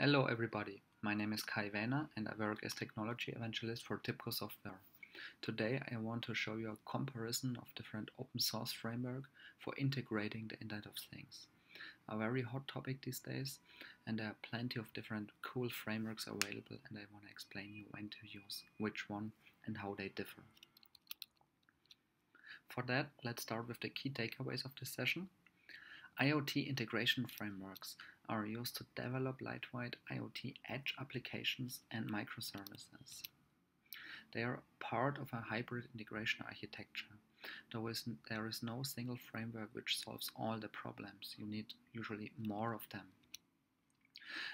Hello everybody, my name is Kai Waehner and I work as technology evangelist for TIBCO Software. Today I want to show you a comparison of different open source framework for integrating the Internet of Things. A very hot topic these days and there are plenty of different cool frameworks available and I want to explain you when to use which one and how they differ. For that, let's start with the key takeaways of this session. IoT integration frameworks are used to develop lightweight IoT edge applications and microservices. They are part of a hybrid integration architecture. There is, there is no single framework which solves all the problems. You need usually more of them.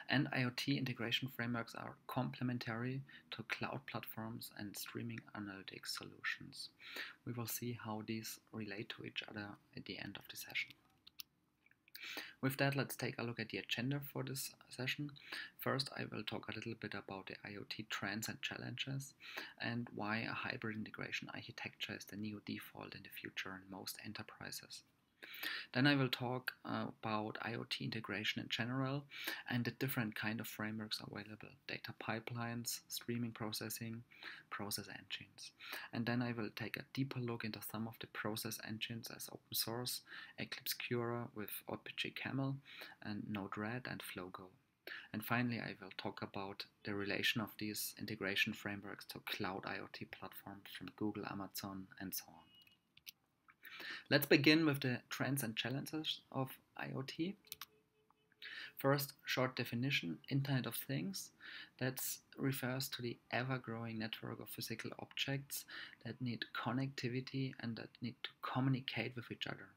And IoT integration frameworks are complementary to cloud platforms and streaming analytics solutions. We will see how these relate to each other at the end of the session. With that, let's take a look at the agenda for this session. First, I will talk a little bit about the IoT trends and challenges and why a hybrid integration architecture is the new default in the future in most enterprises. Then I will talk uh, about IoT integration in general and the different kind of frameworks available, data pipelines, streaming processing, process engines. And then I will take a deeper look into some of the process engines as open source, Eclipse Kura with OPG Camel, and Node-RED and Flogo. And finally, I will talk about the relation of these integration frameworks to cloud IoT platforms from Google, Amazon, and so on. Let's begin with the trends and challenges of IoT. First, short definition Internet of Things. That refers to the ever growing network of physical objects that need connectivity and that need to communicate with each other.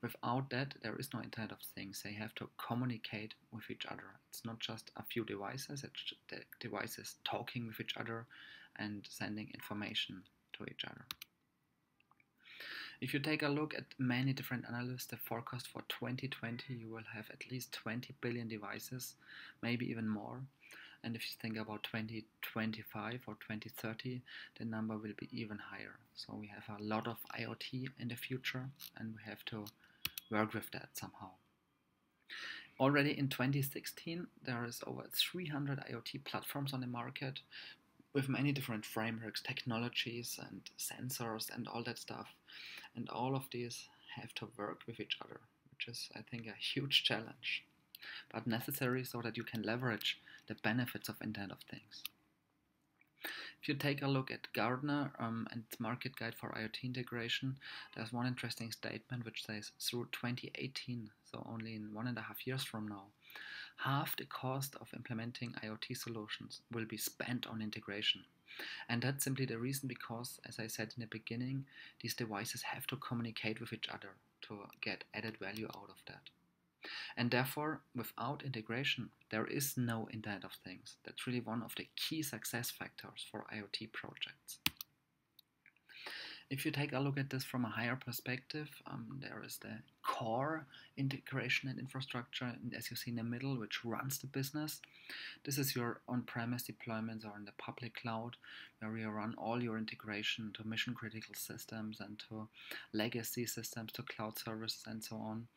Without that, there is no Internet of Things. They have to communicate with each other. It's not just a few devices, it's devices talking with each other and sending information to each other. If you take a look at many different analysts, the forecast for 2020, you will have at least 20 billion devices, maybe even more. And if you think about 2025 or 2030, the number will be even higher. So we have a lot of IoT in the future and we have to work with that somehow. Already in 2016, there is over 300 IoT platforms on the market with many different frameworks, technologies, and sensors, and all that stuff. And all of these have to work with each other, which is, I think, a huge challenge, but necessary so that you can leverage the benefits of Internet of Things. If you take a look at Gartner um, and Market Guide for IoT Integration, there's one interesting statement which says through 2018, so only in one and a half years from now, half the cost of implementing IoT solutions will be spent on integration. And that's simply the reason because, as I said in the beginning, these devices have to communicate with each other to get added value out of that. And therefore, without integration, there is no Internet of Things. That's really one of the key success factors for IoT projects. If you take a look at this from a higher perspective, um, there is the core integration and infrastructure, and as you see in the middle, which runs the business. This is your on-premise deployments or in the public cloud, where you run all your integration to mission-critical systems and to legacy systems, to cloud services, and so on.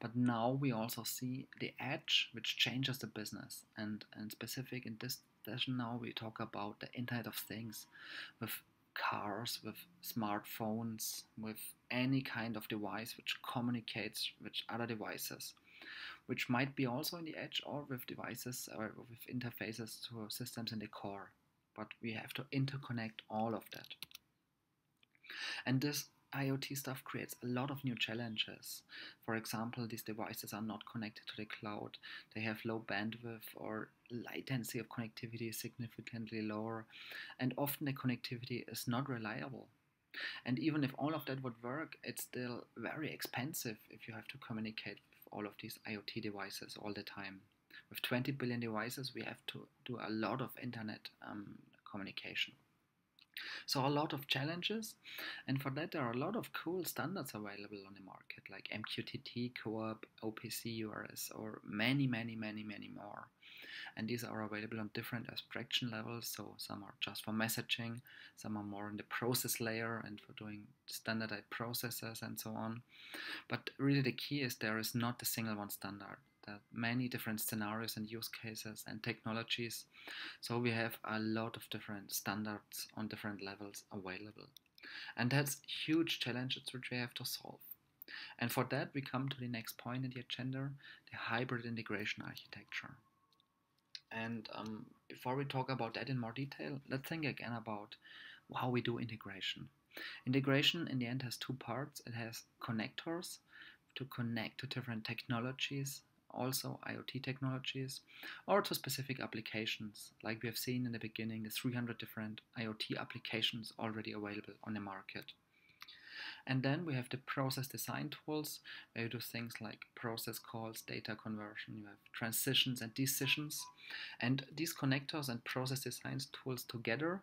But now we also see the edge, which changes the business, and and specific in this session now we talk about the Internet of Things with cars, with smartphones, with any kind of device which communicates with other devices, which might be also in the edge or with devices or with interfaces to systems in the core. But we have to interconnect all of that. And this IoT stuff creates a lot of new challenges. For example, these devices are not connected to the cloud, they have low bandwidth or latency of connectivity is significantly lower, and often the connectivity is not reliable. And even if all of that would work, it's still very expensive if you have to communicate with all of these IoT devices all the time. With 20 billion devices, we have to do a lot of internet um, communication. So a lot of challenges, and for that there are a lot of cool standards available on the market, like MQTT, CoAP, OPC URS, or many, many, many, many more. And these are available on different abstraction levels. So some are just for messaging, some are more in the process layer and for doing standardized processes and so on. But really the key is there is not a single one standard. Are many different scenarios and use cases and technologies. So we have a lot of different standards on different levels available. And that's huge challenges which we have to solve. And for that, we come to the next point in the agenda the hybrid integration architecture. And um, before we talk about that in more detail, let's think again about how we do integration. Integration in the end has two parts it has connectors to connect to different technologies, also IoT technologies, or to specific applications. Like we have seen in the beginning, the 300 different IoT applications already available on the market. And then we have the process design tools where you do things like process calls, data conversion, you have transitions and decisions. And these connectors and process design tools together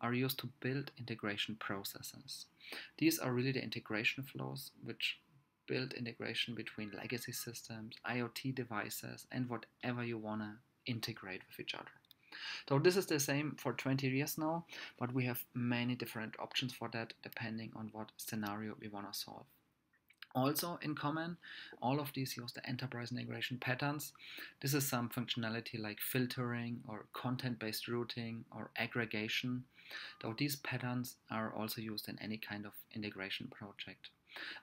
are used to build integration processes. These are really the integration flows which build integration between legacy systems, IoT devices, and whatever you want to integrate with each other. So this is the same for 20 years now, but we have many different options for that depending on what scenario we want to solve. Also in common, all of these use the enterprise integration patterns. This is some functionality like filtering or content-based routing or aggregation, though these patterns are also used in any kind of integration project.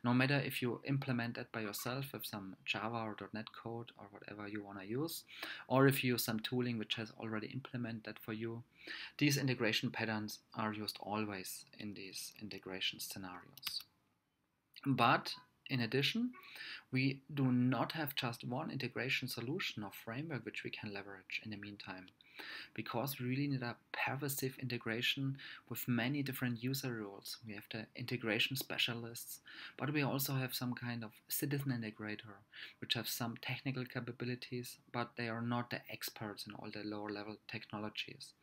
No matter if you implement that by yourself with some Java or .NET code or whatever you want to use, or if you use some tooling which has already implemented that for you, these integration patterns are used always in these integration scenarios. But in addition, we do not have just one integration solution or framework which we can leverage in the meantime because we really need a pervasive integration with many different user roles. We have the integration specialists, but we also have some kind of citizen integrator, which have some technical capabilities, but they are not the experts in all the lower level technologies.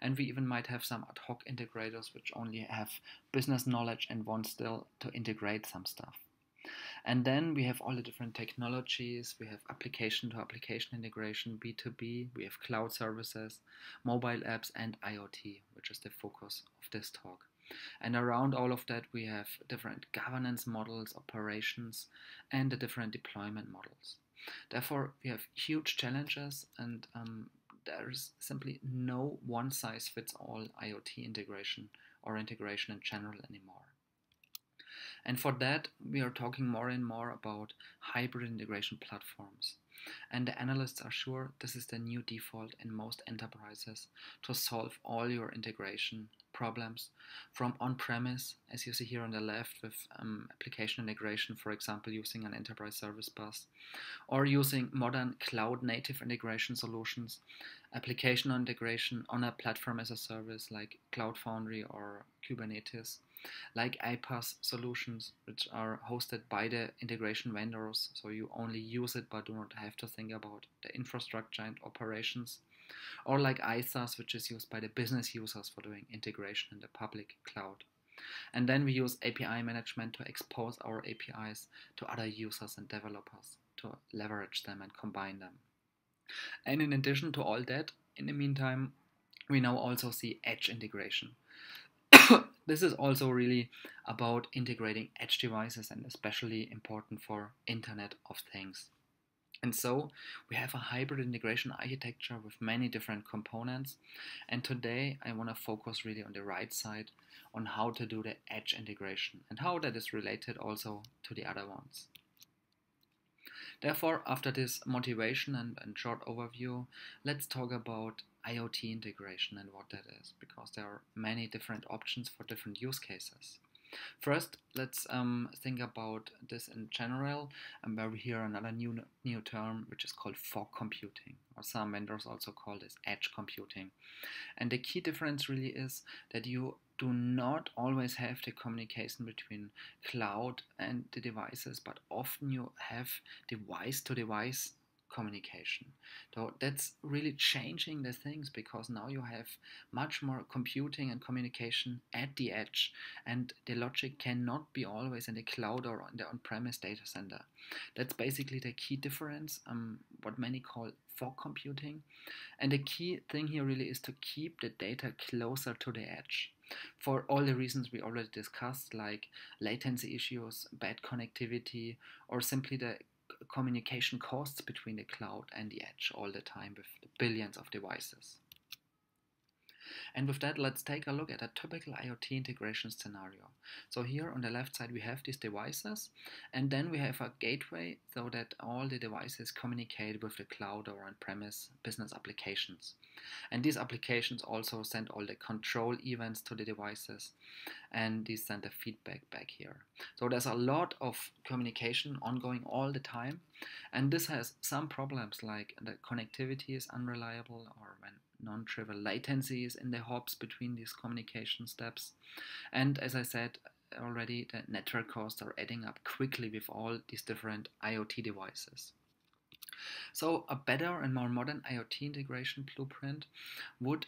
And we even might have some ad hoc integrators which only have business knowledge and want still to integrate some stuff. And then we have all the different technologies. We have application to application integration, B2B, we have cloud services, mobile apps, and IoT, which is the focus of this talk. And around all of that, we have different governance models, operations, and the different deployment models. Therefore, we have huge challenges, and um, there's simply no one size fits all IoT integration or integration in general anymore. And for that, we are talking more and more about hybrid integration platforms. And the analysts are sure this is the new default in most enterprises to solve all your integration problems from on premise, as you see here on the left, with um, application integration, for example, using an enterprise service bus, or using modern cloud native integration solutions, application integration on a platform as a service like Cloud Foundry or Kubernetes like iPaaS solutions, which are hosted by the integration vendors, so you only use it but do not have to think about the infrastructure and operations, or like ISaaS, which is used by the business users for doing integration in the public cloud. And then we use API management to expose our APIs to other users and developers to leverage them and combine them. And in addition to all that, in the meantime, we now also see edge integration. this is also really about integrating edge devices and especially important for Internet of Things. And so we have a hybrid integration architecture with many different components. And today I want to focus really on the right side on how to do the edge integration and how that is related also to the other ones. Therefore, after this motivation and, and short overview, let's talk about IoT integration and what that is, because there are many different options for different use cases. First, let's um, think about this in general, and where we hear another new new term, which is called fog computing, or some vendors also call this edge computing. And the key difference really is that you do not always have the communication between cloud and the devices, but often you have device to device communication. So that's really changing the things because now you have much more computing and communication at the edge, and the logic cannot be always in the cloud or in the on premise data center. That's basically the key difference, um, what many call fog computing. And the key thing here really is to keep the data closer to the edge for all the reasons we already discussed, like latency issues, bad connectivity, or simply the communication costs between the cloud and the edge all the time with billions of devices. And with that, let's take a look at a typical IoT integration scenario. So here on the left side, we have these devices, and then we have a gateway so that all the devices communicate with the cloud or on-premise business applications. And these applications also send all the control events to the devices, and these send the feedback back here. So there's a lot of communication ongoing all the time, and this has some problems like the connectivity is unreliable or when non-trivial latencies in the hops between these communication steps. And as I said already, the network costs are adding up quickly with all these different IoT devices. So a better and more modern IoT integration blueprint would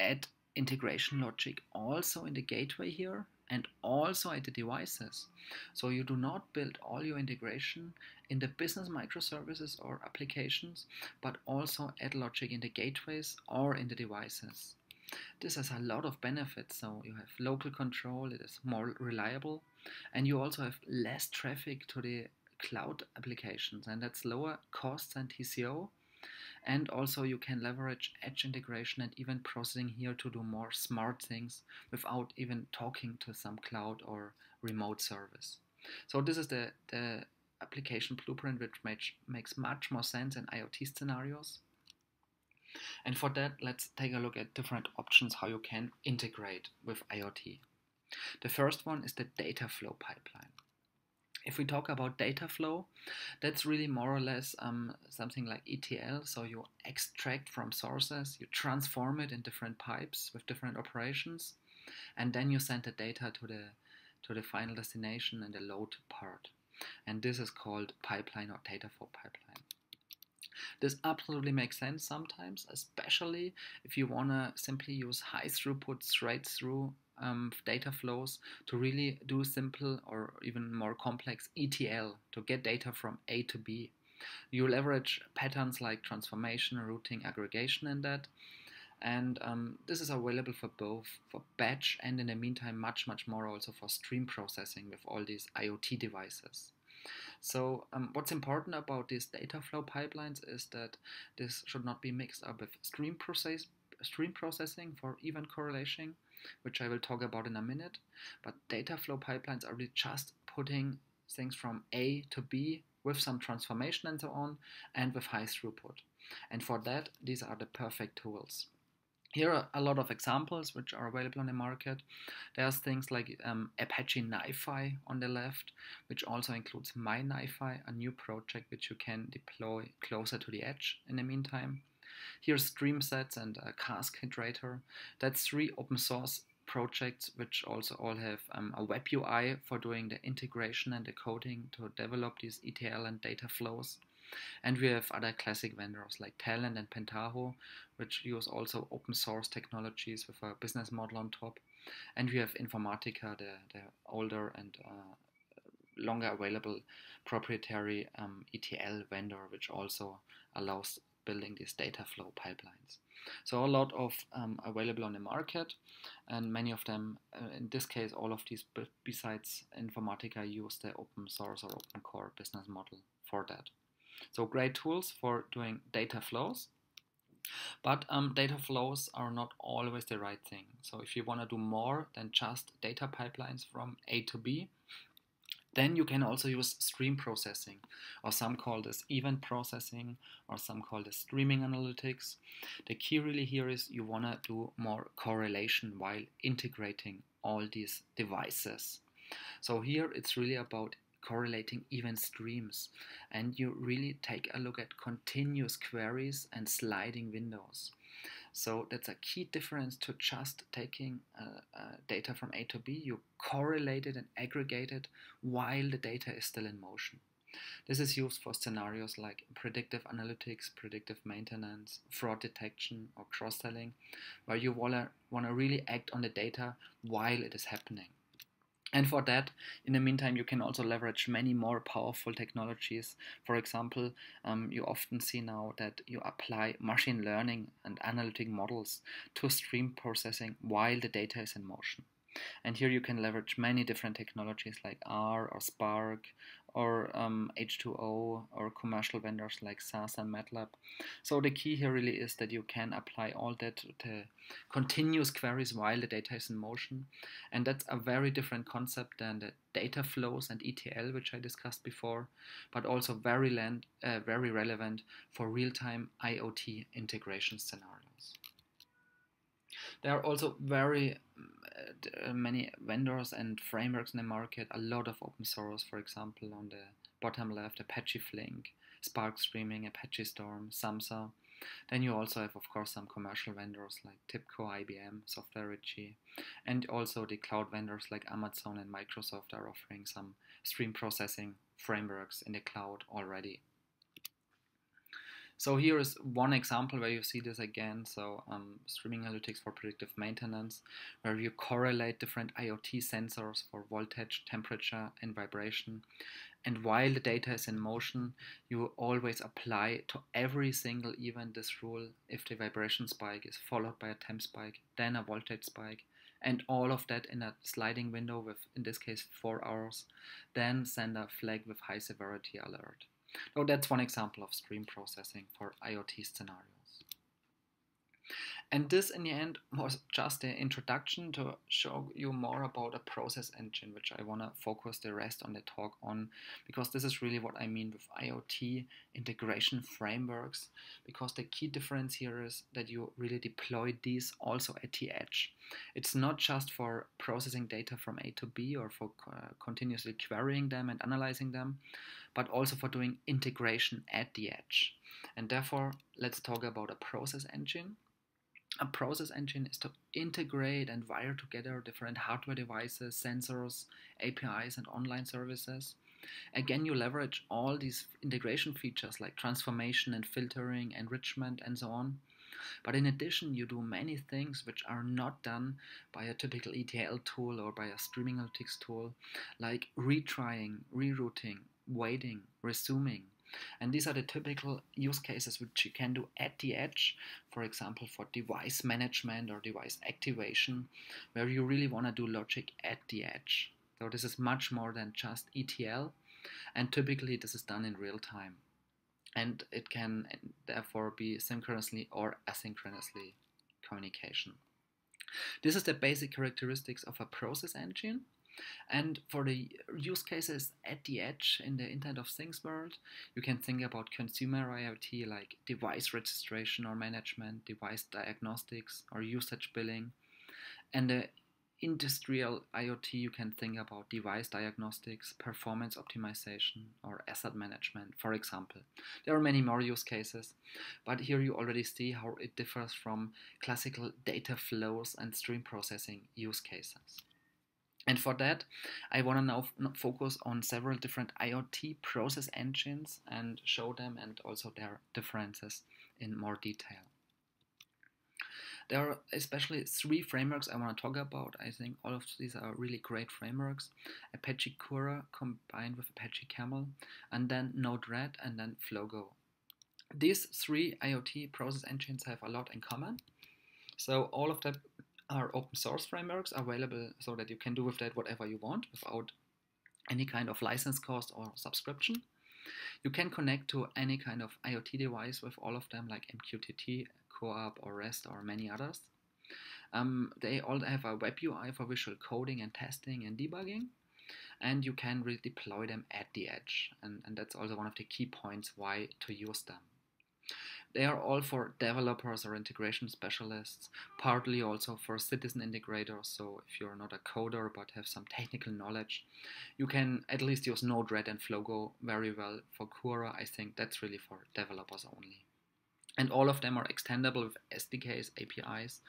add integration logic also in the gateway here and also at the devices. So you do not build all your integration in the business microservices or applications, but also add logic in the gateways or in the devices. This has a lot of benefits. So you have local control, it is more reliable, and you also have less traffic to the cloud applications, and that's lower costs and TCO and also you can leverage edge integration and event processing here to do more smart things without even talking to some cloud or remote service. So this is the, the application blueprint which makes, makes much more sense in IoT scenarios. And for that, let's take a look at different options how you can integrate with IoT. The first one is the data flow pipeline if we talk about data flow, that's really more or less um, something like ETL. So you extract from sources, you transform it in different pipes with different operations, and then you send the data to the to the final destination in the load part. And this is called pipeline or data flow pipeline. This absolutely makes sense sometimes, especially if you want to simply use high throughput straight through um, data flows to really do simple or even more complex ETL to get data from A to B. You leverage patterns like transformation, routing, aggregation in that. And um, this is available for both for batch and in the meantime much much more also for stream processing with all these IoT devices. So um, what's important about these data flow pipelines is that this should not be mixed up with stream process stream processing for event correlation which I will talk about in a minute. But data flow pipelines are really just putting things from A to B with some transformation and so on, and with high throughput. And for that, these are the perfect tools. Here are a lot of examples which are available on the market. There's things like um, Apache NiFi on the left, which also includes MiNiFi, a new project which you can deploy closer to the edge in the meantime. Here's StreamSets and a Cask Hydrator. That's three open source projects which also all have um, a web UI for doing the integration and the coding to develop these ETL and data flows. And we have other classic vendors like Talend and Pentaho, which use also open source technologies with a business model on top. And we have Informatica, the, the older and uh, longer available proprietary um, ETL vendor, which also allows building these data flow pipelines. So a lot of um, available on the market, and many of them, uh, in this case, all of these besides Informatica use the open source or open core business model for that. So great tools for doing data flows. But um, data flows are not always the right thing. So if you want to do more than just data pipelines from A to B, then you can also use stream processing, or some call this event processing, or some call this streaming analytics. The key really here is you want to do more correlation while integrating all these devices. So here it's really about correlating event streams, and you really take a look at continuous queries and sliding windows. So that's a key difference to just taking uh, uh, data from A to B. You correlate it and aggregate it while the data is still in motion. This is used for scenarios like predictive analytics, predictive maintenance, fraud detection, or cross selling, where you want to really act on the data while it is happening. And for that, in the meantime, you can also leverage many more powerful technologies. For example, um, you often see now that you apply machine learning and analytic models to stream processing while the data is in motion. And here you can leverage many different technologies like R or Spark or um, H2O or commercial vendors like SAS and MATLAB. So the key here really is that you can apply all that to continuous queries while the data is in motion. And that's a very different concept than the data flows and ETL, which I discussed before, but also very, land, uh, very relevant for real-time IoT integration scenarios. There are also very uh, many vendors and frameworks in the market, a lot of open source, for example, on the bottom left, Apache Flink, Spark Streaming, Apache Storm, Samza. Then you also have, of course, some commercial vendors like TIBCO, IBM, Software AG, and also the cloud vendors like Amazon and Microsoft are offering some stream processing frameworks in the cloud already. So here is one example where you see this again. So um, streaming analytics for predictive maintenance, where you correlate different IoT sensors for voltage, temperature, and vibration. And while the data is in motion, you always apply to every single event this rule. If the vibration spike is followed by a temp spike, then a voltage spike, and all of that in a sliding window with, in this case, four hours, then send a flag with high severity alert. So that's one example of stream processing for IoT scenarios. And this, in the end, was just the introduction to show you more about a process engine, which I want to focus the rest on the talk on, because this is really what I mean with IoT integration frameworks. Because the key difference here is that you really deploy these also at the edge. It's not just for processing data from A to B or for uh, continuously querying them and analyzing them, but also for doing integration at the edge. And therefore, let's talk about a process engine. A process engine is to integrate and wire together different hardware devices, sensors, APIs, and online services. Again, you leverage all these integration features like transformation and filtering, enrichment, and so on. But in addition, you do many things which are not done by a typical ETL tool or by a streaming analytics tool, like retrying, rerouting, waiting, resuming. And these are the typical use cases which you can do at the edge, for example, for device management or device activation, where you really want to do logic at the edge. So this is much more than just ETL, and typically this is done in real time. And it can therefore be synchronously or asynchronously communication. This is the basic characteristics of a process engine. And for the use cases at the edge in the Internet of Things world, you can think about consumer IoT like device registration or management, device diagnostics or usage billing. And the industrial IoT, you can think about device diagnostics, performance optimization, or asset management, for example. There are many more use cases, but here you already see how it differs from classical data flows and stream processing use cases. And for that, I want to now focus on several different IoT process engines and show them and also their differences in more detail. There are especially three frameworks I want to talk about. I think all of these are really great frameworks. Apache Kura combined with Apache Camel, and then Node-RED, and then Flogo. These three IoT process engines have a lot in common. So all of them are open source frameworks available so that you can do with that whatever you want without any kind of license cost or subscription. You can connect to any kind of IoT device with all of them, like MQTT, CoAP, or REST, or many others. Um, they all have a web UI for visual coding and testing and debugging, and you can really deploy them at the edge. And, and that's also one of the key points why to use them. They are all for developers or integration specialists, partly also for citizen integrators. So if you're not a coder but have some technical knowledge, you can at least use Node-RED and Flogo very well. For Kura, I think that's really for developers only. And all of them are extendable with SDKs, APIs.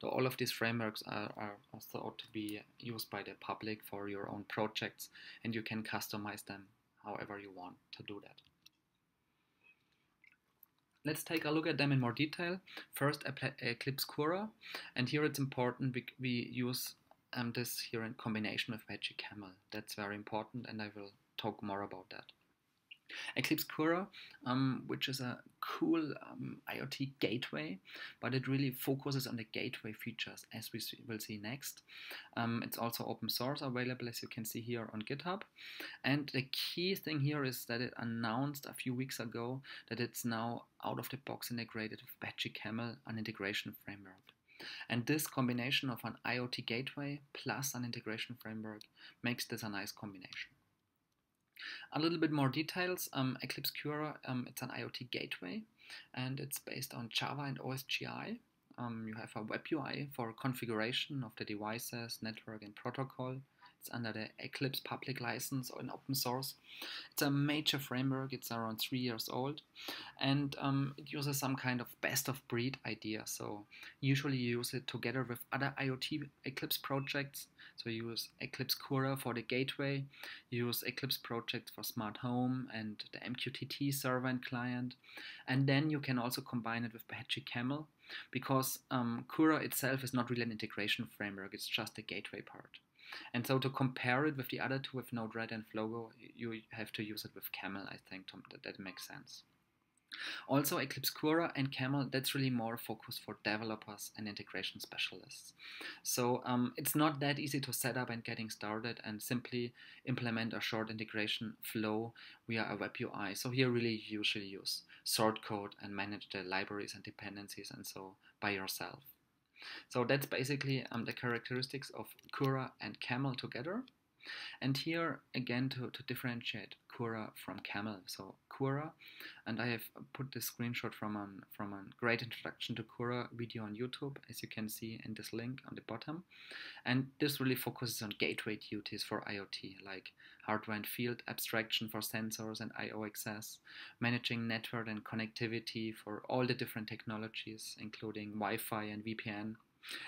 So all of these frameworks are, are, are thought to be used by the public for your own projects, and you can customize them however you want to do that. Let's take a look at them in more detail. First, Eclipse Kura, and here it's important we, use um, this here in combination with Apache Camel. That's very important, and I will talk more about that. Eclipse Kura, um, which is a cool um, IoT gateway, but it really focuses on the gateway features as we will see next. Um, it's also open source available as you can see here on GitHub. And the key thing here is that it announced a few weeks ago that it's now out of the box integrated with Apache Camel, an integration framework. And this combination of an IoT gateway plus an integration framework makes this a nice combination. A little bit more details. Um, Eclipse Kura, um, it's an IoT gateway and it's based on Java and OSGI. Um, you have a web UI for configuration of the devices, network, and protocol. It's under the Eclipse public license or in open source. It's a major framework. It's around three years old, and um, it uses some kind of best of breed idea. So usually you use it together with other IoT Eclipse projects. So you use Eclipse Kura for the gateway. You use Eclipse project for smart home and the MQTT server and client, and then you can also combine it with Apache Camel because um, Kura itself is not really an integration framework. It's just a gateway part. And so to compare it with the other two, with Node-RED and Flogo, you have to use it with Camel, I think, to, that, that makes sense. Also, Eclipse Kura and Camel, that's really more focused for developers and integration specialists. So um, it's not that easy to set up and getting started and simply implement a short integration flow via a web UI. So here really you usually use short code and manage the libraries and dependencies and so by yourself. So that's basically um, the characteristics of Kura and Camel together. And here again to, to differentiate Kura from Camel. So Kura, and I have put this screenshot from a from a great introduction to Kura video on YouTube, as you can see in this link on the bottom. And this really focuses on gateway duties for IoT, like hardware and field abstraction for sensors and I/O access, managing network and connectivity for all the different technologies, including Wi-Fi and VPN,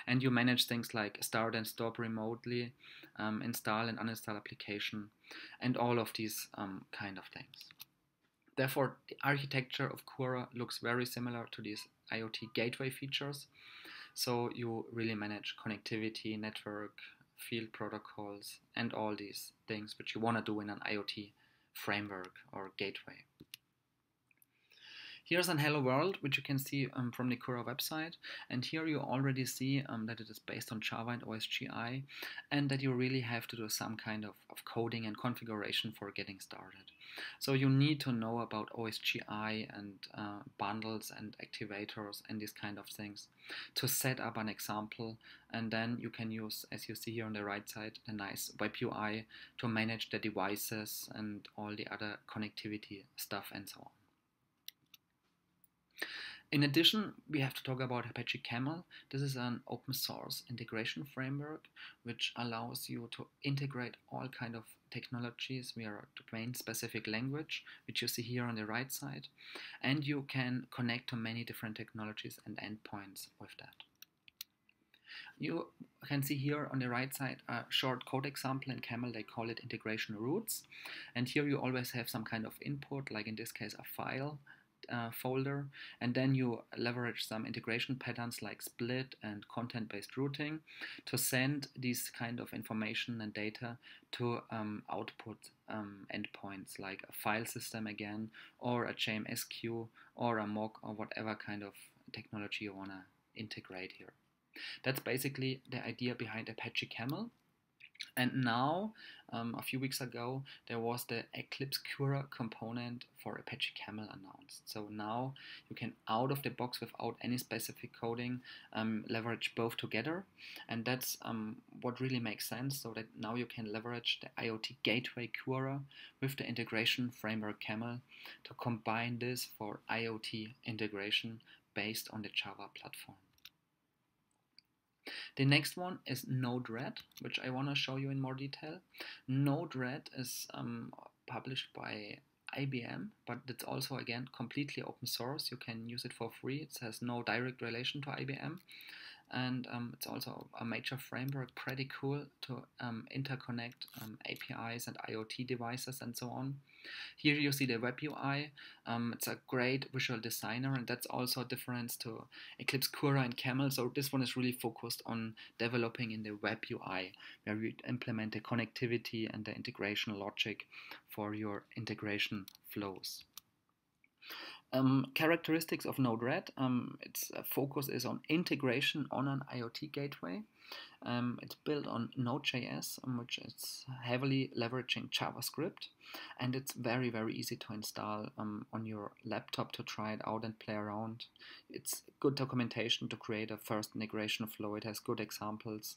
and you manage things like start and stop remotely, um, install and uninstall application, and all of these um, kind of things. Therefore, the architecture of Kura looks very similar to these IoT gateway features. So you really manage connectivity, network, field protocols, and all these things which you want to do in an IoT framework or gateway. Here's an Hello World, which you can see um, from the Kura website. And here you already see um, that it is based on Java and OSGI, and that you really have to do some kind of, of coding and configuration for getting started. So you need to know about OSGI and uh, bundles and activators and these kind of things to set up an example. And then you can use, as you see here on the right side, a nice web UI to manage the devices and all the other connectivity stuff and so on. In addition, we have to talk about Apache Camel. This is an open source integration framework which allows you to integrate all kind of technologies via a domain specific language, which you see here on the right side, and you can connect to many different technologies and endpoints with that. You can see here on the right side a short code example in Camel, they call it integration routes. And here you always have some kind of input, like in this case a file, uh, folder and then you leverage some integration patterns like split and content-based routing to send these kind of information and data to um, output um, endpoints like a file system again or a JMS queue or a mock or whatever kind of technology you want to integrate here. That's basically the idea behind Apache Camel. And now, um, a few weeks ago, there was the Eclipse Kura component for Apache Camel announced. So now you can, out of the box, without any specific coding, um, leverage both together. And that's um, what really makes sense. So that now you can leverage the IoT Gateway Kura with the integration framework Camel to combine this for IoT integration based on the Java platform. The next one is Node-RED, which I want to show you in more detail. Node-RED is um, published by IBM, but it's also again completely open source. You can use it for free. It has no direct relation to IBM. And um, it's also a major framework, pretty cool to um, interconnect um, APIs and IoT devices and so on. Here you see the web UI. Um, it's a great visual designer, and that's also a difference to Eclipse Kura and Camel. So this one is really focused on developing in the web UI, where you implement the connectivity and the integration logic for your integration flows. Um, characteristics of Node-RED, um, its uh, focus is on integration on an IoT gateway. Um, it's built on Node.js, um, which is heavily leveraging JavaScript, and it's very, very easy to install um, on your laptop to try it out and play around. It's good documentation to create a first integration flow. It has good examples.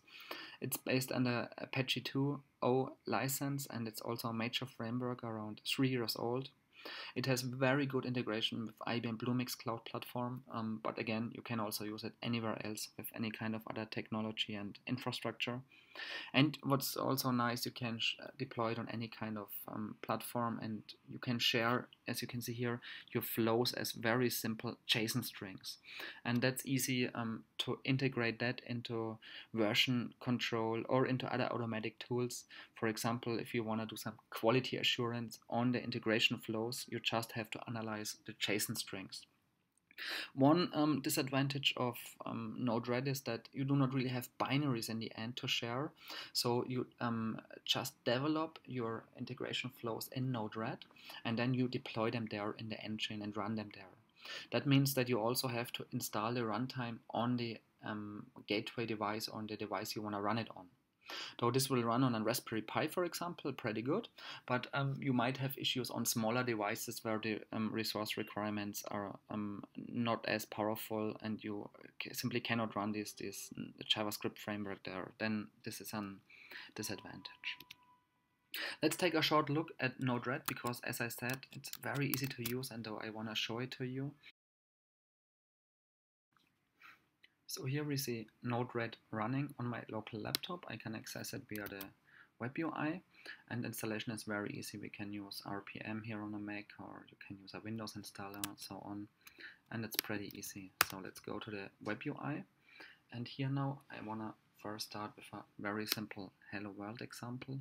It's based on the Apache 2.0 license, and it's also a major framework around three years old. It has very good integration with IBM Bluemix Cloud Platform, um, but again, you can also use it anywhere else with any kind of other technology and infrastructure. And what's also nice, you can uh, deploy it on any kind of um, platform and you can share, as you can see here, your flows as very simple JSON strings. And that's easy um, to integrate that into version control or into other automatic tools. For example, if you want to do some quality assurance on the integration flows, you just have to analyze the JSON strings. One um, disadvantage of um, Node-RED is that you do not really have binaries in the end to share. So you um, just develop your integration flows in Node-RED and then you deploy them there in the engine and run them there. That means that you also have to install the runtime on the um, gateway device on the device you want to run it on. Though this will run on a Raspberry Pi, for example, pretty good, but um, you might have issues on smaller devices where the um, resource requirements are um, not as powerful and you simply cannot run this, this JavaScript framework there. Then this is a disadvantage. Let's take a short look at Node-RED because as I said, it's very easy to use and though I want to show it to you. So here we see Node-RED running on my local laptop. I can access it via the web UI and installation is very easy. We can use npm here on a Mac or you can use a Windows installer and so on. And it's pretty easy. So let's go to the web UI. And here now I want to first start with a very simple hello world example.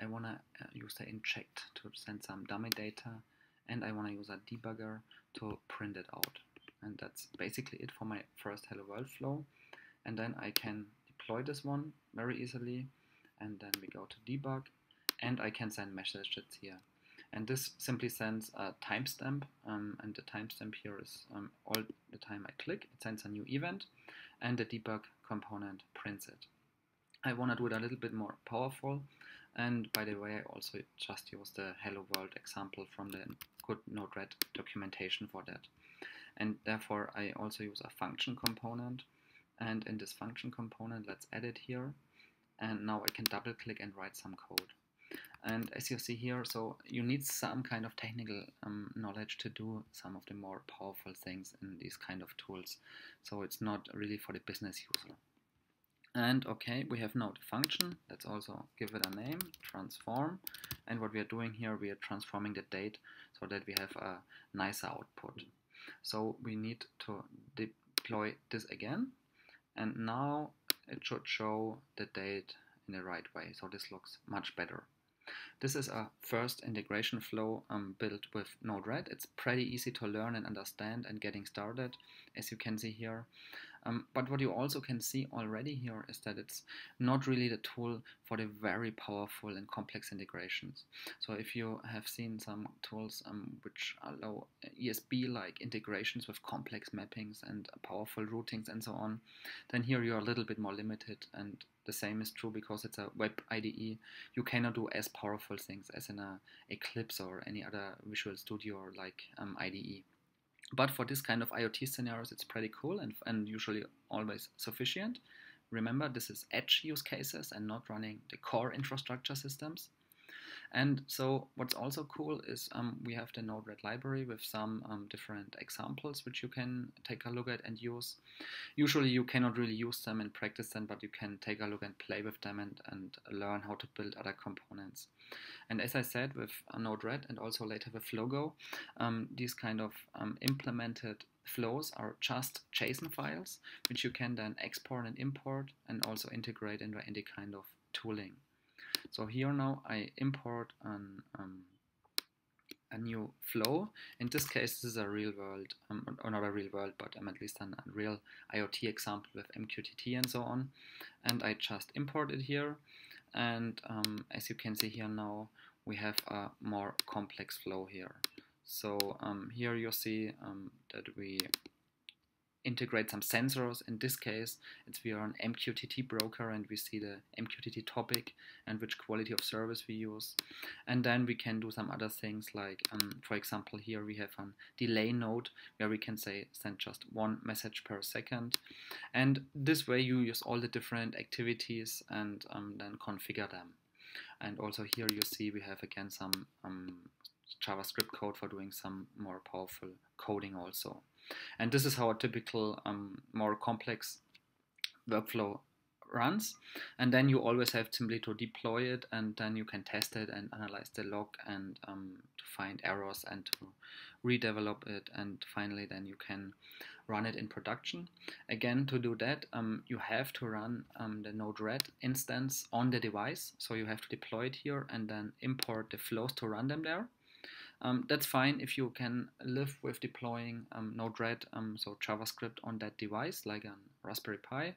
I want to uh, use the inject to send some dummy data and I want to use a debugger to print it out and that's basically it for my first hello world flow. And then I can deploy this one very easily. And then we go to debug. And I can send messages here. And this simply sends a timestamp. Um, and the timestamp here is um, all the time I click it sends a new event. And the debug component prints it. I want to do it a little bit more powerful. And by the way I also just use the hello world example from the good Node-RED documentation for that and therefore I also use a function component. And in this function component let's add it here. And now I can double click and write some code. And as you see here so you need some kind of technical um, knowledge to do some of the more powerful things in these kind of tools. So it's not really for the business user. And okay we have now the function. Let's also give it a name transform. And what we are doing here we are transforming the date so that we have a nicer output so we need to deploy this again. And now it should show the date in the right way. So this looks much better. This is a first integration flow um, built with Node-RED. It's pretty easy to learn and understand and getting started, as you can see here. Um, but what you also can see already here is that it's not really the tool for the very powerful and complex integrations. So if you have seen some tools um, which allow ESB-like integrations with complex mappings and powerful routings and so on, then here you're a little bit more limited and the same is true because it's a web IDE. You cannot do as powerful things as in a Eclipse or any other Visual Studio or like um, IDE. But for this kind of IoT scenarios, it's pretty cool and, and usually always sufficient. Remember, this is edge use cases and not running the core infrastructure systems. And so what's also cool is um, we have the Node-RED library with some um, different examples which you can take a look at and use. Usually you cannot really use them and practice them, but you can take a look and play with them and, and learn how to build other components. And as I said, with Node-RED and also later with Flogo, um, these kind of um, implemented flows are just JSON files, which you can then export and import and also integrate into any kind of tooling. So here now I import an, um, a new flow. In this case, this is a real world, um, or not a real world, but um, at least an, a real IoT example with MQTT and so on. And I just import it here. And um, as you can see here now, we have a more complex flow here. So um, here you see um, that we integrate some sensors. In this case, it's we are an MQTT broker and we see the MQTT topic and which quality of service we use. And then we can do some other things like, um, for example, here we have a delay node where we can say send just one message per second. And this way you use all the different activities and um, then configure them. And also here you see we have again some um, JavaScript code for doing some more powerful coding also. And this is how a typical um, more complex workflow runs. And then you always have simply to deploy it and then you can test it and analyze the log and um, to find errors and to redevelop it. And finally, then you can run it in production. Again, to do that, um, you have to run um, the Node-RED instance on the device. So you have to deploy it here and then import the flows to run them there. Um, that's fine if you can live with deploying um, Node-RED, um, so JavaScript on that device, like a Raspberry Pi.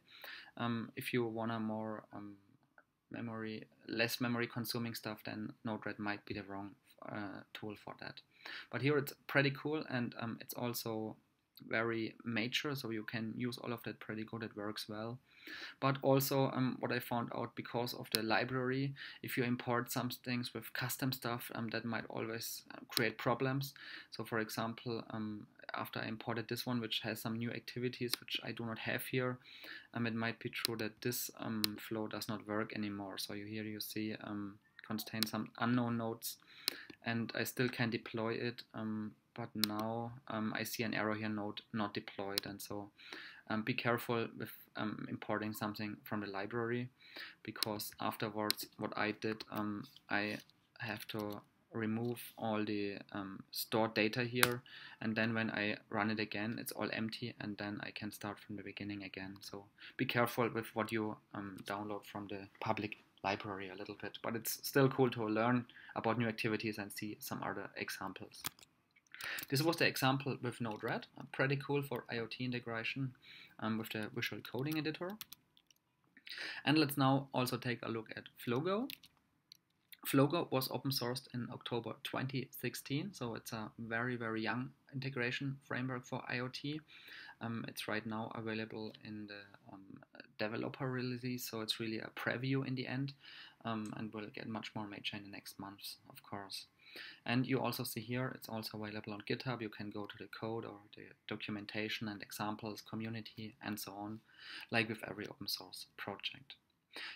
Um, if you want a more um, memory, less memory consuming stuff, then Node-RED might be the wrong uh, tool for that. But here it's pretty cool and um, it's also very mature, so you can use all of that pretty good. It works well. But also, um, what I found out because of the library, if you import some things with custom stuff, um, that might always uh, create problems. So, for example, um, after I imported this one, which has some new activities which I do not have here, um, it might be true that this um, flow does not work anymore. So you here you see um, contains some unknown nodes, and I still can deploy it. But now I see an error here, node not deployed, and so um, be careful with um, importing something from the library because afterwards what I did um, I have to remove all the um, stored data here. And then when I run it again it's all empty and then I can start from the beginning again. So be careful with what you um, download from the public library a little bit but it's still cool to learn about new activities and see some other examples. This was the example with Node-RED, pretty cool for IoT integration um, with the Visual Coding Editor. And let's now also take a look at Flogo. Flogo was open sourced in October 2016, so it's a very, very young integration framework for IoT. Um, it's right now available in the um, developer release, so it's really a preview in the end, um, and will get much more major in the next months, of course. And you also see here, it's also available on GitHub. You can go to the code or the documentation and examples, community, and so on, like with every open source project.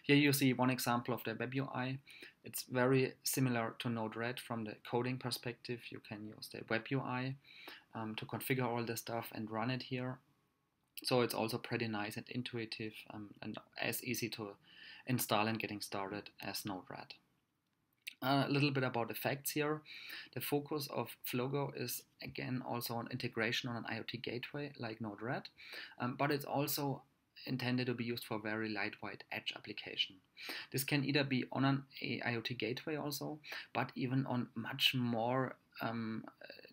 Here you see one example of the web UI. It's very similar to Node-RED from the coding perspective. You can use the web UI um, to configure all the stuff and run it here. So it's also pretty nice and intuitive um, and as easy to install and getting started as Node-RED a little bit about effects here. The focus of Flogo is again also on integration on an IoT gateway like Node-RED, um, but it's also intended to be used for very lightweight edge application. This can either be on an IoT gateway also, but even on much more um,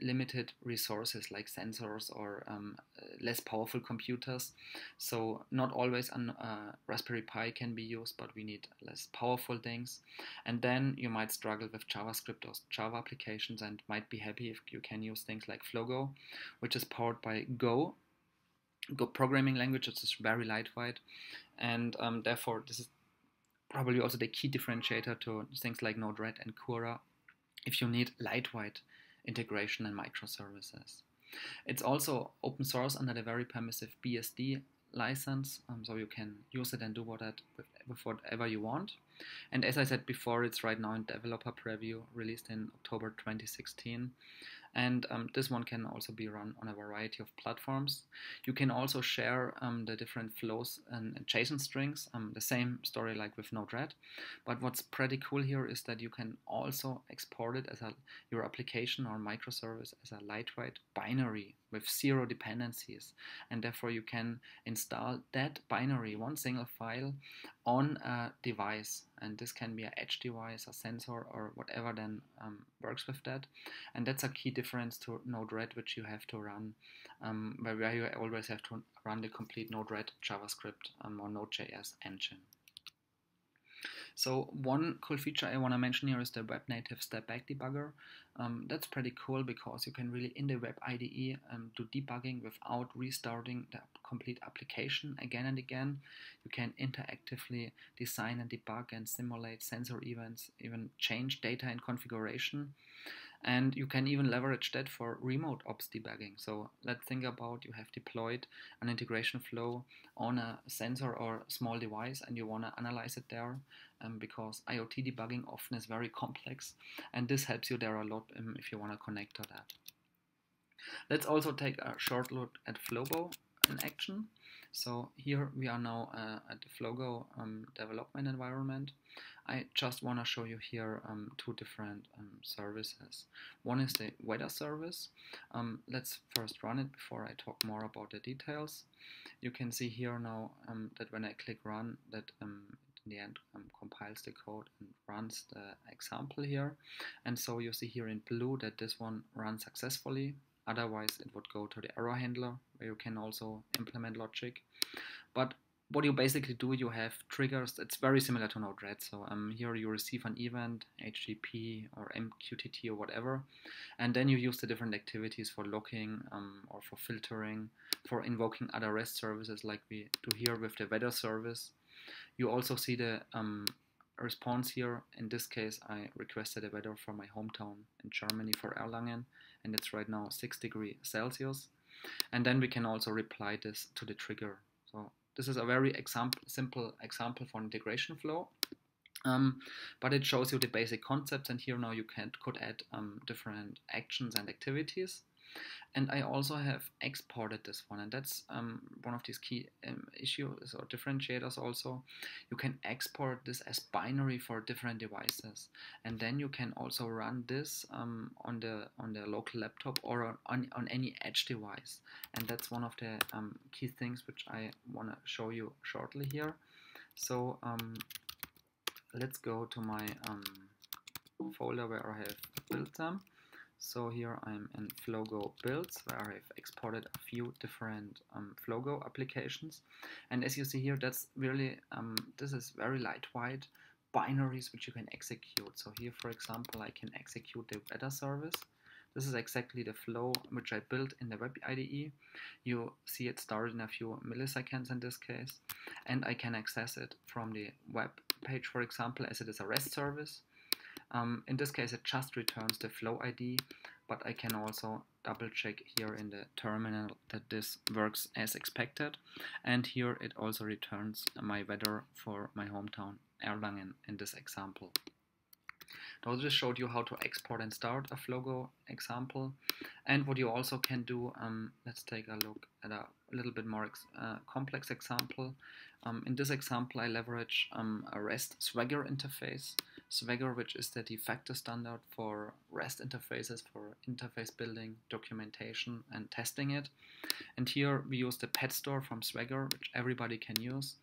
limited resources like sensors or um, less powerful computers. So not always a uh, Raspberry Pi can be used, but we need less powerful things. And then you might struggle with JavaScript or Java applications and might be happy if you can use things like Flogo, which is powered by Go. Go programming language, which is very lightweight, and um, therefore this is probably also the key differentiator to things like Node-RED and Kura if you need lightweight integration and microservices. It's also open source under the very permissive BSD license, um, so you can use it and do what with whatever you want. And as I said before, it's right now in developer preview, released in October 2016. And um, this one can also be run on a variety of platforms. You can also share um, the different flows and, JSON strings, um, the same story like with Node-RED. But what's pretty cool here is that you can also export it as a, your application or microservice as a lightweight binary with zero dependencies. And therefore you can install that binary, one single file, on a device. And this can be an edge device, a sensor, or whatever then um, works with that. And that's a key difference to Node-RED, which you have to run, um, where you always have to run the complete Node-RED JavaScript um, or Node.js engine. So one cool feature I want to mention here is the web native step back debugger. Um, that's pretty cool because you can really in the web IDE um, do debugging without restarting the complete application again and again. You can interactively design and debug and simulate sensor events, even change data and configuration. And you can even leverage that for remote ops debugging. So let's think about you have deployed an integration flow on a sensor or small device and you want to analyze it there um, because IoT debugging often is very complex and this helps you there a lot um, if you want to connect to that. Let's also take a short look at Flogo in action. So here we are now uh, at the Flogo um, development environment I just want to show you here um, two different um, services. One is the weather service. Um, let's first run it before I talk more about the details. You can see here now um, that when I click run that um, in the end um, compiles the code and runs the example here. And so you see here in blue that this one runs successfully. Otherwise it would go to the error handler where you can also implement logic. But what you basically do, you have triggers. It's very similar to Node-RED. So um, here you receive an event, HTTP or MQTT or whatever, and then you use the different activities for looking um, or for filtering, for invoking other REST services like we do here with the weather service. You also see the um, response here. In this case, I requested a weather for my hometown in Germany for Erlangen, and it's right now 6 degrees Celsius. And then we can also reply this to the trigger. So this is a very example, simple example for integration flow. Um, but it shows you the basic concepts and here now you can could add um, different actions and activities and I also have exported this one and that's um, one of these key um, issues or differentiators also. You can export this as binary for different devices and then you can also run this um, on the on the local laptop or on, on any edge device. And that's one of the um, key things which I want to show you shortly here. So um, let's go to my um, folder where I have built them so here I'm in Flogo builds where I've exported a few different um, Flogo applications. And as you see here, that's really, um, this is very lightweight binaries which you can execute. So here, for example, I can execute the weather service. This is exactly the flow which I built in the web IDE. You see it started in a few milliseconds in this case. And I can access it from the web page, for example, as it is a REST service. Um, in this case, it just returns the flow ID, but I can also double check here in the terminal that this works as expected. And here it also returns my weather for my hometown Erlangen in this example. I just showed you how to export and start a Flogo example. And what you also can do, um, let's take a look at a little bit more ex uh, complex example. Um, in this example, I leverage um, a REST Swagger interface. Swagger, which is the de facto standard for REST interfaces for interface building, documentation, and testing it. And here we use the pet store from Swagger, which everybody can use.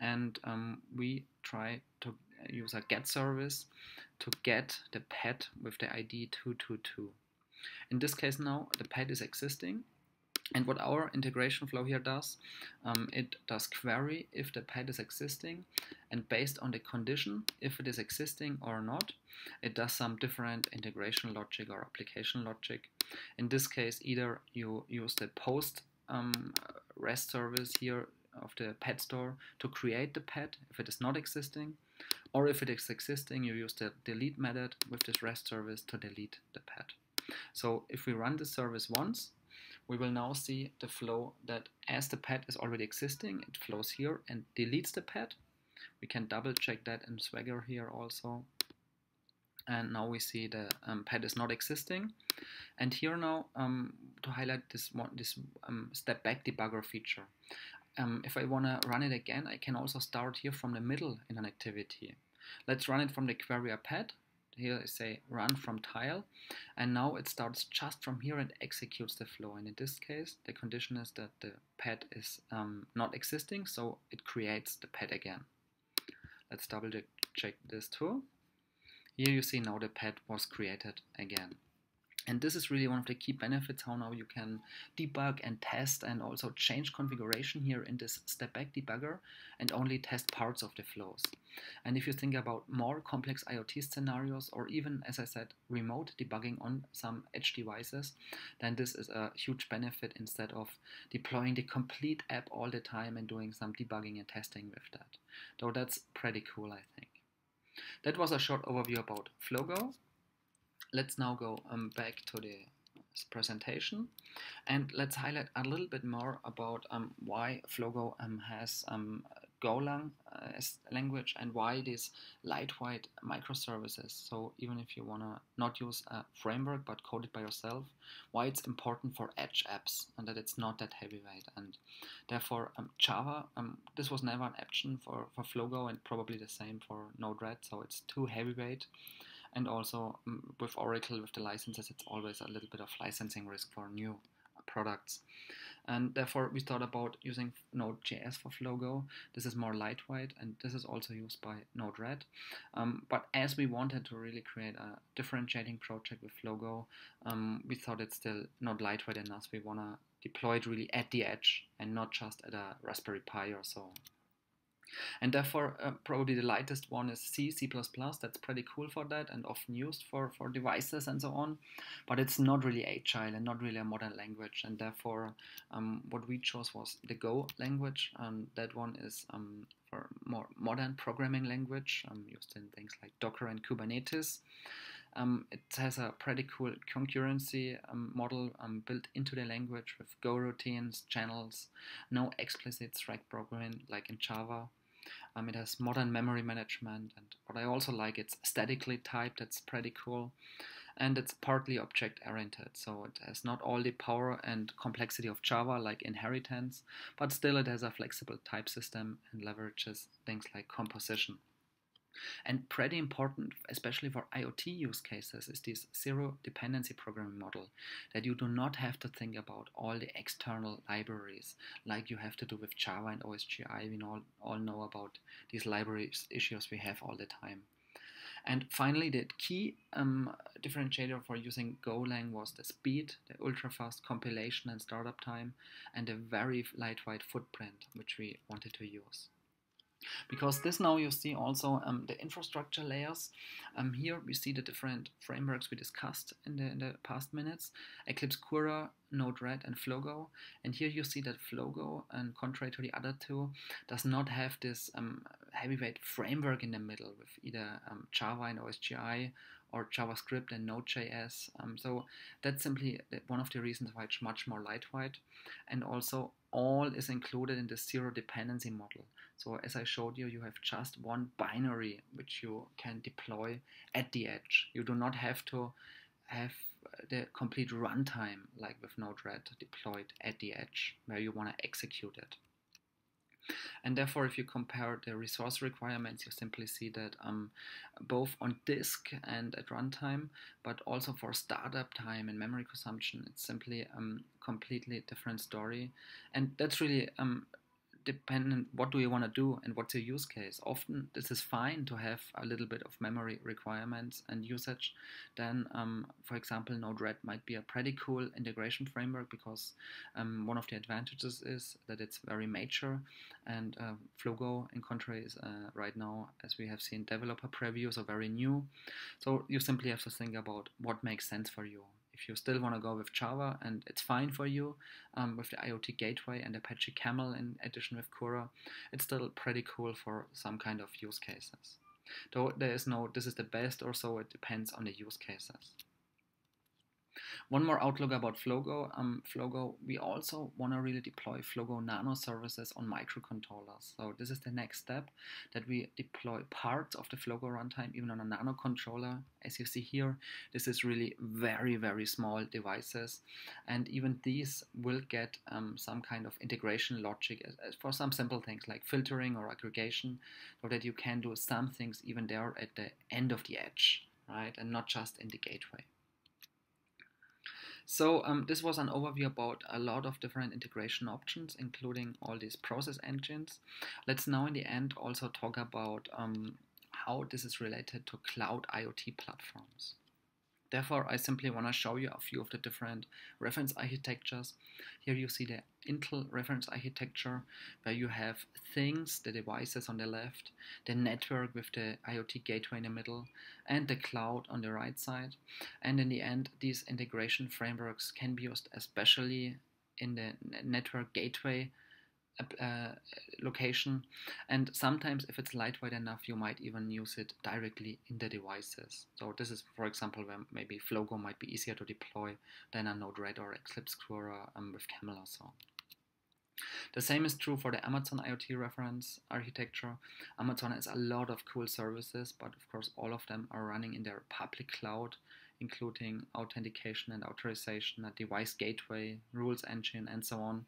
And um, we try to use a get service to get the pet with the ID 222. In this case now, the pet is existing and what our integration flow here does, um, it does query if the pet is existing, and based on the condition, if it is existing or not, it does some different integration logic or application logic. In this case, either you use the post um, REST service here of the pet store to create the pet if it is not existing, or if it is existing, you use the delete method with this REST service to delete the pad. So if we run the service once, we will now see the flow that as the pad is already existing, it flows here and deletes the pad. We can double check that in Swagger here also. And now we see the um, pad is not existing. And here now, um, to highlight this one, this um, step back debugger feature. Um, if I want to run it again, I can also start here from the middle in an activity. Let's run it from the query pad. Here I say run from tile. And now it starts just from here and executes the flow. And in this case the condition is that the pad is um, not existing so it creates the pad again. Let's double check this too. Here you see now the pad was created again and this is really one of the key benefits how now you can debug and test and also change configuration here in this step back debugger and only test parts of the flows. And if you think about more complex IoT scenarios or even, as I said, remote debugging on some edge devices, then this is a huge benefit instead of deploying the complete app all the time and doing some debugging and testing with that. Though that's pretty cool, I think. That was a short overview about Flogo let's now go um, back to the presentation and let's highlight a little bit more about um, why Flogo um, has um, Golang as language and why these lightweight microservices. So even if you want to not use a framework but code it by yourself, why it's important for edge apps and that it's not that heavyweight. And therefore um, Java, um, this was never an option for, for Flogo and probably the same for Node-RED. So it's too heavyweight and also um, with Oracle with the licenses it's always a little bit of licensing risk for new products and therefore we thought about using Node.js for Flogo. This is more lightweight and this is also used by Node-RED. Um, but as we wanted to really create a differentiating project with Flogo, um, we thought it's still not lightweight enough. We want to deploy it really at the edge and not just at a Raspberry Pi or so. And therefore, uh, probably the lightest one is C, C++. That's pretty cool for that and often used for, for devices and so on. But it's not really agile and not really a modern language. And therefore, um, what we chose was the Go language. And that one is um, for more modern programming language um, used in things like Docker and Kubernetes. Um, it has a pretty cool concurrency um, model um, built into the language with Go routines, channels, no explicit thread programming like in Java. Um, it has modern memory management, and what I also like, it's statically typed. That's pretty cool, and it's partly object-oriented. So it has not all the power and complexity of Java, like inheritance, but still it has a flexible type system and leverages things like composition. And pretty important, especially for IoT use cases, is this zero dependency programming model that you do not have to think about all the external libraries like you have to do with Java and OSGI. We all, all know about these libraries issues we have all the time. And finally, the key um, differentiator for using Golang was the speed, the ultra-fast compilation and startup time, and a very lightweight footprint, which we wanted to use. Because this now you see also um, the infrastructure layers. Um, here we see the different frameworks we discussed in the, in the past minutes. Eclipse Kura, Node-RED and Flogo. And here you see that Flogo, and contrary to the other two, does not have this um, heavyweight framework in the middle with either um, Java and OSGI or JavaScript and Node.js. Um, so that's simply one of the reasons why it's much more lightweight. And also all is included in the zero dependency model. So as I showed you, you have just one binary which you can deploy at the edge. You do not have to have the complete runtime like with Node-RED deployed at the edge where you want to execute it. And therefore, if you compare the resource requirements, you simply see that um, both on disk and at runtime, but also for startup time and memory consumption, it's simply um, completely different story. And that's really um, dependent what do you want to do and what's your use case? Often this is fine to have a little bit of memory requirements and usage. Then um, for example node-red might be a pretty cool integration framework because um, one of the advantages is that it's very mature. And uh, flogo in contrary is uh, right now as we have seen developer previews are very new. So you simply have to think about what makes sense for you if you still want to go with Java and it's fine for you um, with the IoT Gateway and Apache Camel in addition with Kura, it's still pretty cool for some kind of use cases. Though there is no, this is the best or so, it depends on the use cases. One more outlook about Flogo. Um, Flogo, we also want to really deploy Flogo Nano services on microcontrollers. So this is the next step that we deploy parts of the Flogo runtime even on a nano controller. As you see here, this is really very, very small devices. And even these will get um, some kind of integration logic for some simple things like filtering or aggregation so that you can do some things even there at the end of the edge, right? And not just in the gateway. So um, this was an overview about a lot of different integration options, including all these process engines. Let's now in the end also talk about um, how this is related to cloud IoT platforms. Therefore, I simply want to show you a few of the different reference architectures. Here you see the Intel reference architecture, where you have things, the devices on the left, the network with the IoT gateway in the middle, and the cloud on the right side. And in the end, these integration frameworks can be used especially in the network gateway uh, location. And sometimes if it's lightweight enough you might even use it directly in the devices. So this is for example where maybe Flogo might be easier to deploy than a Node-RED or Eclipse Kura um, with Camel or so. The same is true for the Amazon IoT reference architecture. Amazon has a lot of cool services, but of course, all of them are running in their public cloud including authentication and authorization, a device gateway, rules engine, and so on.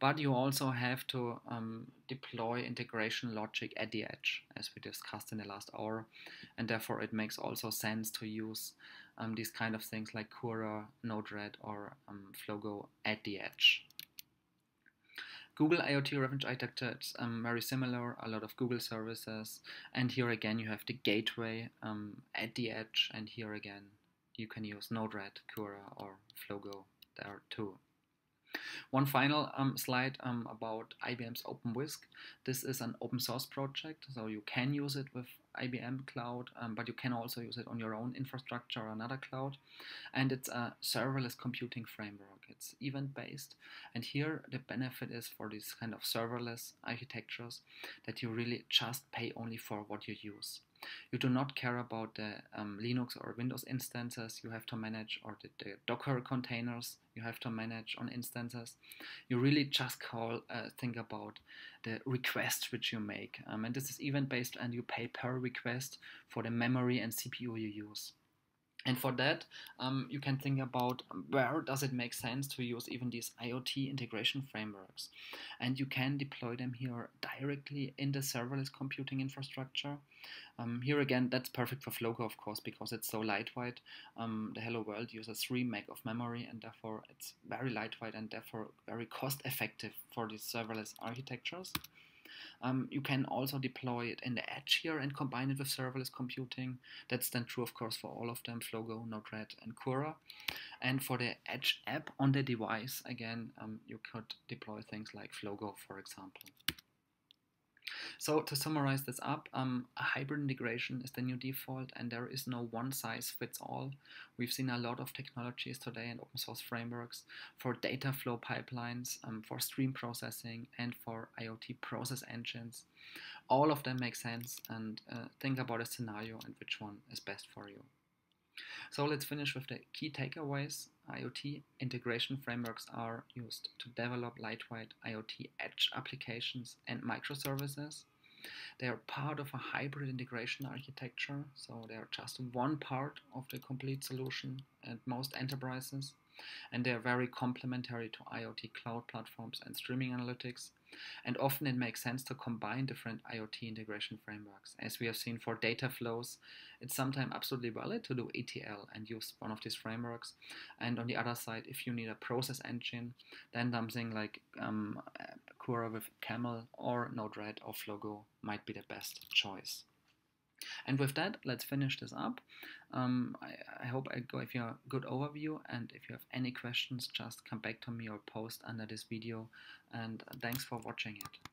But you also have to um, deploy integration logic at the edge, as we discussed in the last hour, and therefore it makes also sense to use um, these kind of things like Kura, Node-RED, or um, Flogo at the edge. Google IoT reference architecture is um, very similar, a lot of Google services, and here again you have the gateway um, at the edge, and here again you can use Node-RED, Kura, or Flogo there too. One final um, slide um, about IBM's OpenWhisk. This is an open source project, so you can use it with IBM Cloud, um, but you can also use it on your own infrastructure or another cloud. And it's a serverless computing framework. It's event based. And here the benefit is for these kind of serverless architectures that you really just pay only for what you use. You do not care about the um, Linux or Windows instances you have to manage or the, the, Docker containers you have to manage on instances. You really just call uh, think about the requests which you make. Um, and this is event based and you pay per request for the memory and CPU you use. And for that, um, you can think about where does it make sense to use even these IoT integration frameworks. And you can deploy them here directly in the serverless computing infrastructure. Um, here again, that's perfect for Flogo, of course, because it's so lightweight. Um, the Hello World uses 3 meg of memory, and therefore it's very lightweight and therefore very cost effective for these serverless architectures. Um, you can also deploy it in the edge here and combine it with serverless computing. That's then true, of course, for all of them, Flogo, Node-RED, and Kura. And for the edge app on the device, again, um, you could deploy things like Flogo, for example. So to summarize this up, um, a hybrid integration is the new default and there is no one size fits all. We've seen a lot of technologies today and open source frameworks for data flow pipelines, um, for stream processing and for IoT process engines. All of them make sense and uh, think about a scenario and which one is best for you. So let's finish with the key takeaways. IoT integration frameworks are used to develop lightweight IoT edge applications and microservices. They are part of a hybrid integration architecture, so they are just one part of the complete solution at most enterprises, and they are very complementary to IoT cloud platforms and streaming analytics, and often it makes sense to combine different IoT integration frameworks. As we have seen for data flows, it's sometimes absolutely valid to do ETL and use one of these frameworks. And on the other side, if you need a process engine, then something like um, Kura with Camel or Node-RED or Flogo might be the best choice. And with that, let's finish this up. Um, I, I, hope I gave you a good overview. And if you have any questions, just come back to me or post under this video. And thanks for watching it.